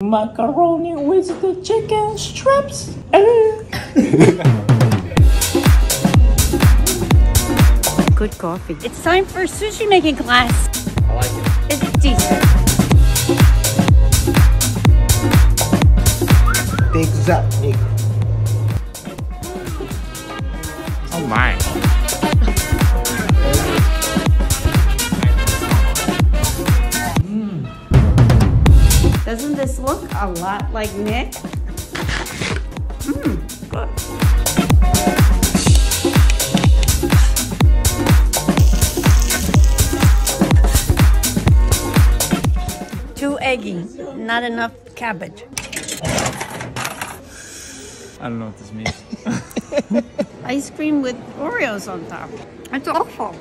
Macaroni with the chicken strips. Good coffee. It's time for sushi making class. I like it. It's decent. Big Zup, nigga. Oh my. Doesn't this look a lot like Nick? Mmm, good. Too eggy, not enough cabbage. I don't know what this means. Ice cream with Oreos on top. It's awful.